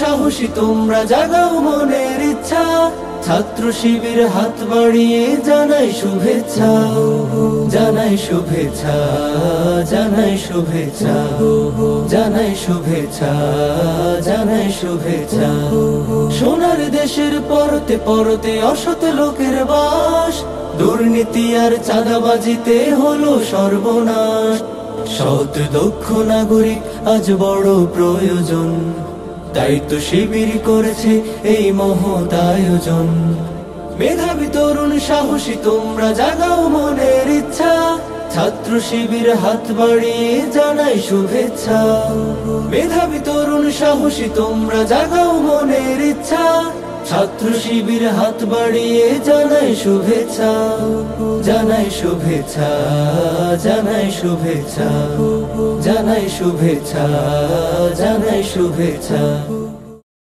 সাহসী, তোমরা জাগাও মনের ইচ্ছা। ছাত্র শিবির হাত বাড়িয়ে জানাই শুভেচ্ছা। জানাই শুভেচ্ছা জানাই শুভেচ্ছা জানাই শুভেচ্ছা জানাই শুভেচ্ছা। সোনার দেশের পরতে পরতে অসত লোকের বাস। দুর্নীতি আর চাঁদাবাজিতে হলো সর্বনাশ। সৎ দক্ষ নাগরিক, আজ বড় প্রয়োজন। তাই তো শিবির করেছে এই মহৎ আয়োজন। মেধাবী তরুণ সাহসী, তোমরা জাগাও মনের ইচ্ছা। ছাত্র শিবির হাত বাড়িয়ে জানাই শুভেচ্ছা। মেধাবী তরুণ সাহসী, তোমরা জাগাও মনের ইচ্ছা। ছাত্র শিবির হাত বাড়িয়ে জানাই শুভেচ্ছা জানাই শুভেচ্ছা জানাই শুভেচ্ছা জানাই শুভেচ্ছা জানাই শুভেচ্ছা।